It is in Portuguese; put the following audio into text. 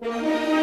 Música